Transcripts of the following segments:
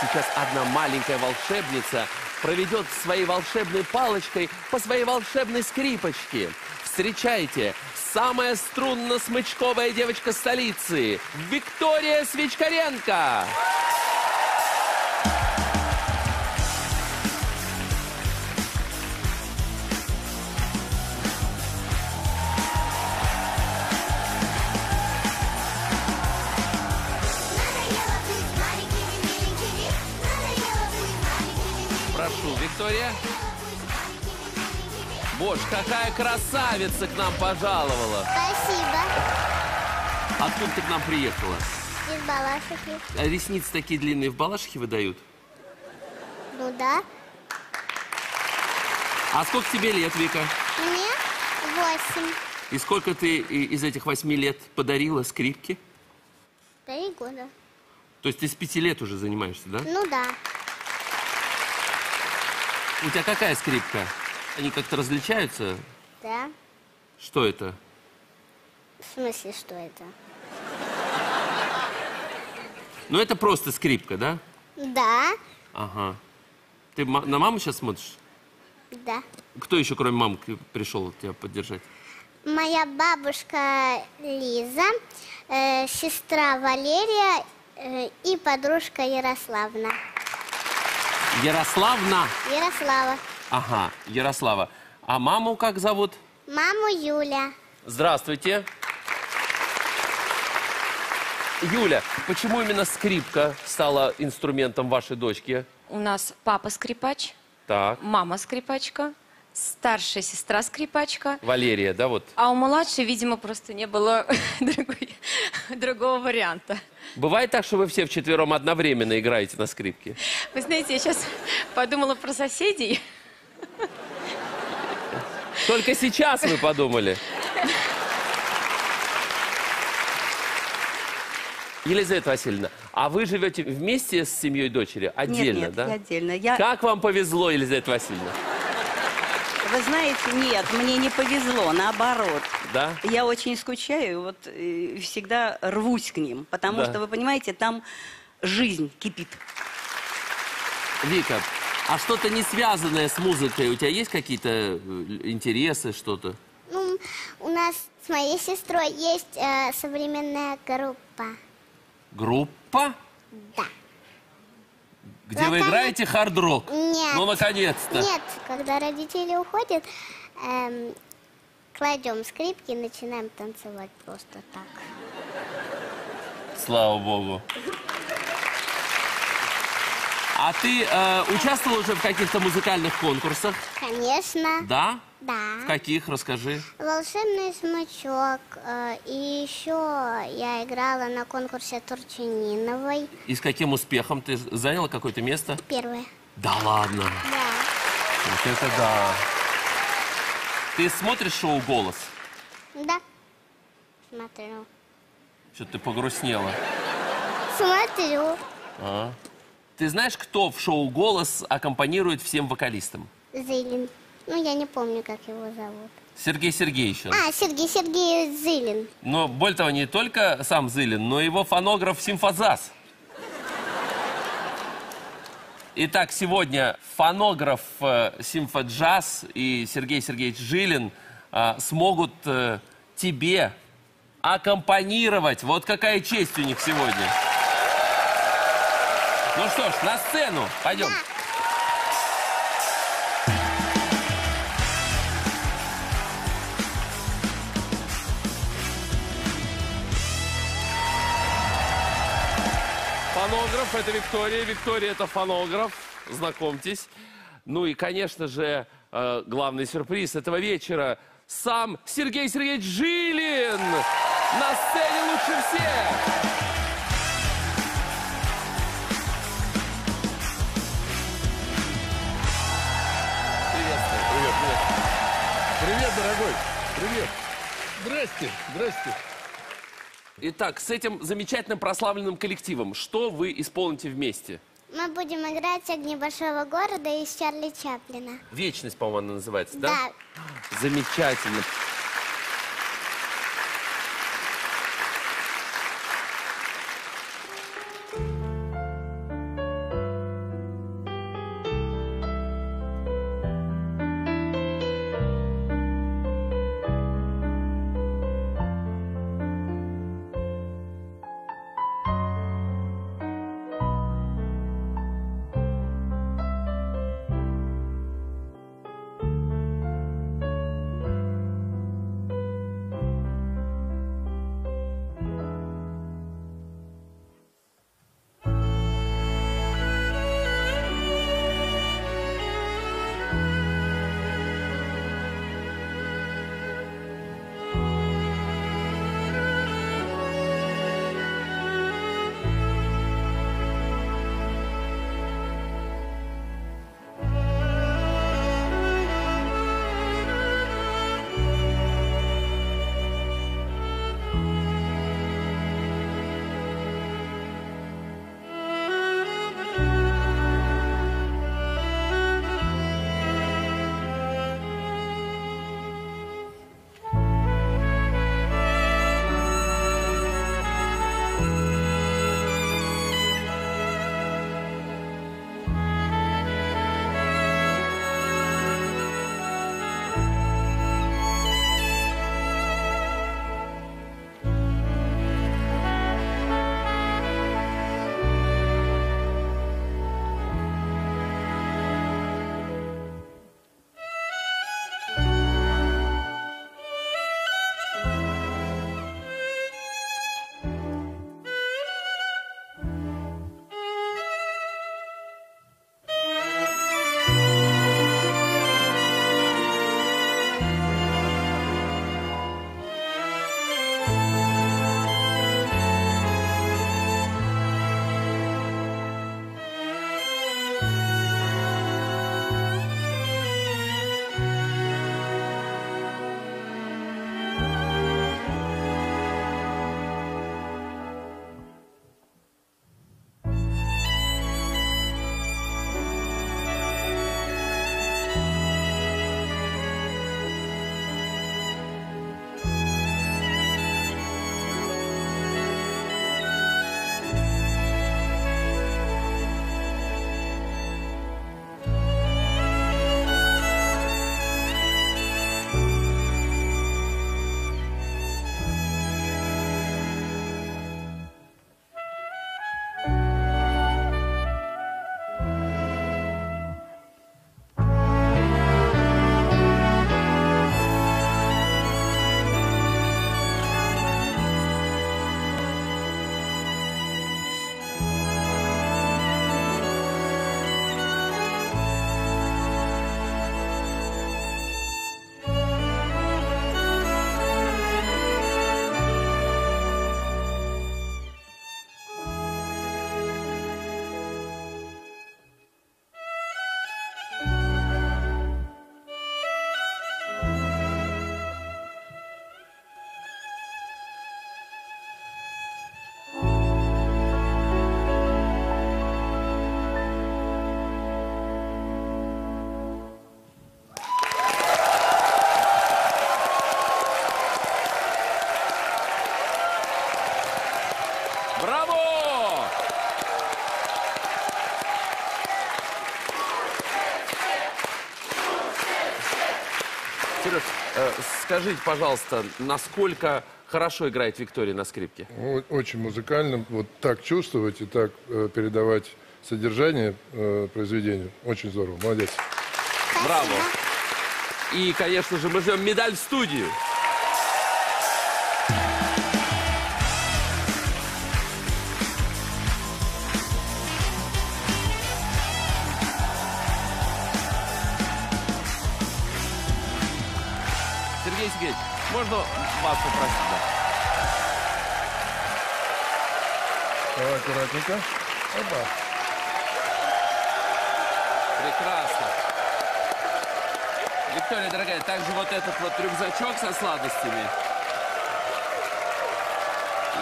Сейчас одна маленькая волшебница проведет своей волшебной палочкой по своей волшебной скрипочке. Встречайте, самая струнно-смычковая девочка столицы, Виктория Свечкаренко. Виктория. Боже, какая красавица к нам пожаловала. Спасибо. Откуда ты к нам приехала? Из Балашихи. А ресницы такие длинные в Балашихе выдают? Ну да. А сколько тебе лет, Вика? Мне восемь. И сколько ты из этих восьми лет подарила скрипки? Три года. То есть ты с пяти лет уже занимаешься, да? Ну да. У тебя какая скрипка? Они как-то различаются? Да. Что это? В смысле, что это? Ну, это просто скрипка, да? Да. Ага. Ты на маму сейчас смотришь? Да. Кто еще, кроме мамы, пришел тебя поддержать? Моя бабушка Лиза, э, сестра Валерия э, и подружка Ярославна. Ярославна. Ярослава. Ага, Ярослава. А маму как зовут? Маму Юля. Здравствуйте. Юля, почему именно скрипка стала инструментом вашей дочки? У нас папа скрипач, Так, мама скрипачка, старшая сестра скрипачка. Валерия, да, вот. А у младшей, видимо, просто не было другой- другого варианта. Бывает так, что вы все вчетвером одновременно играете на скрипке? Вы знаете, я сейчас подумала про соседей. Только сейчас вы подумали. Елизавета Васильевна, а вы живете вместе с семьей дочери? Отдельно, нет, нет, да? я отдельно. Я, Как вам повезло, Елизавета Васильевна? Вы знаете, нет, мне не повезло, наоборот. Да? Я очень скучаю, вот э, всегда рвусь к ним, потому Да. что, вы понимаете, там жизнь кипит. Вика, а что-то не связанное с музыкой? У тебя есть какие-то э, интересы, что-то? Ну, у нас с моей сестрой есть э, современная группа. Группа? Да. Где вы играете хард-рок? Нет. Ну, наконец-то. Нет, когда родители уходят, эм, кладем скрипки и начинаем танцевать просто так. Слава богу. А ты э, участвовал уже в каких-то музыкальных конкурсах? Конечно. Да? Да. В каких? Расскажи. Волшебный смычок. э, и еще я играла на конкурсе Турчининовой. И с каким успехом? Ты заняла какое-то место? Первое. Да ладно. Да. Вот это да. Ты смотришь шоу «Голос»? Да. Смотрю. Что-то ты погрустнела. Смотрю. А? Ты знаешь, кто в шоу «Голос» аккомпанирует всем вокалистам? Зылин. Ну, я не помню, как его зовут. Сергей Сергеевич. он. А, Сергей Сергеевич Зылин. Но более того, не только сам Зылин, но его фонограф Симфозас. Итак, сегодня фонограф э, Симфоджаз и Сергей Сергеевич Жилин э, смогут э, тебе аккомпанировать. Вот какая честь у них сегодня. Ну что ж, на сцену. Пойдем. Фонограф, это Виктория. Виктория, это фонограф. Знакомьтесь. Ну и, конечно же, э, главный сюрприз этого вечера. Сам Сергей Сергеевич Жилин на сцене лучше всех. Привет, дорогой. Привет. Здрасте, здрасте. Итак, с этим замечательным прославленным коллективом, что вы исполните вместе? Мы будем играть «Огни большого города» из Чарли Чаплина. Вечность, по-моему, она называется, да? Да. Замечательно. Браво! Сереж, э, скажите, пожалуйста, насколько хорошо играет Виктория на скрипке? Очень музыкально. Вот так чувствовать и так э, передавать содержание э, произведению. Очень здорово. Молодец. Браво! И, конечно же, мы ждем медаль в студию. Сергей Сергеевич, можно вас попросить? да? Давай аккуратненько. Опа. Прекрасно. Виктория, дорогая, также вот этот вот рюкзачок со сладостями.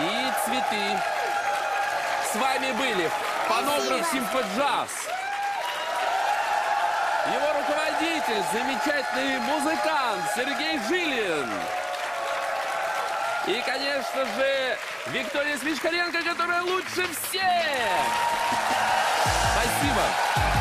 И цветы. С вами были фонограф Симфоджаз. Руководитель, замечательный музыкант Сергей Жилин. И, конечно же, Виктория Свичкаренко, которая лучше всех. Спасибо.